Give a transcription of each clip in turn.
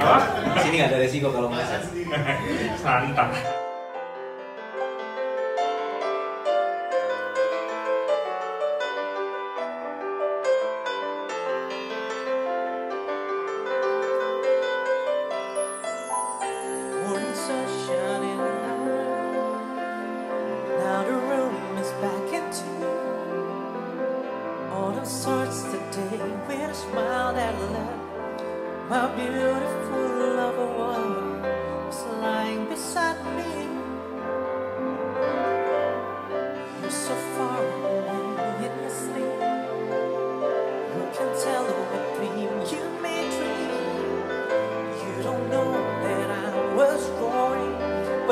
Apa? Sini nggak ada resiko kalau meleset. Santai. Once a shining light. Now the room is back into autumn starts the day with a smile that left my beautiful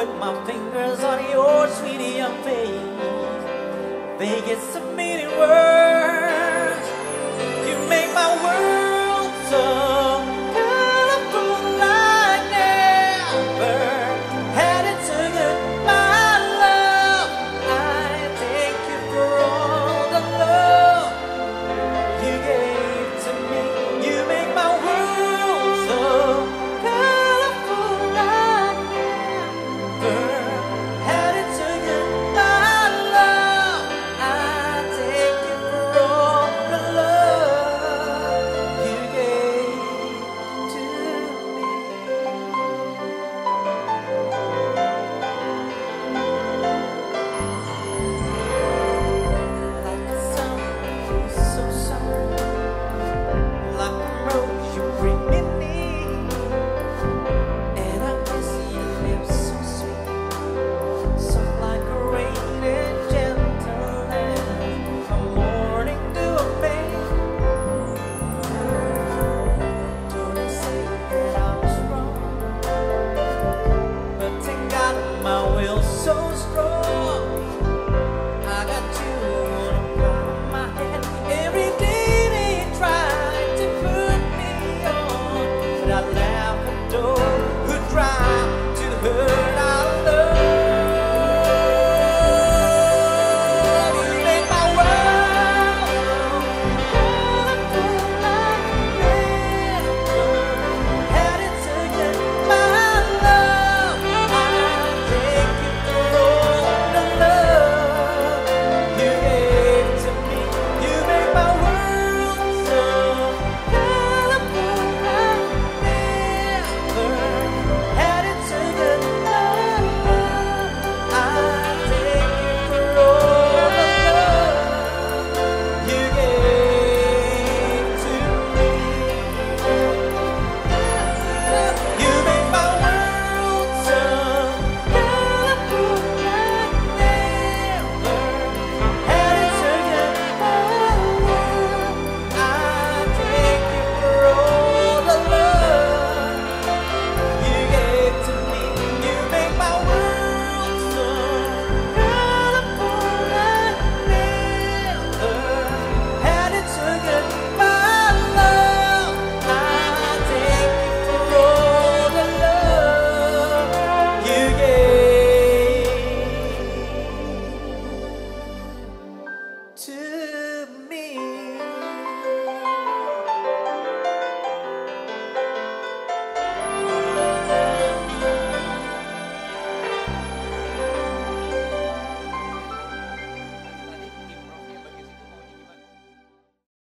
with my fingers on your sweet young face. Vegas a meeting word. so strong.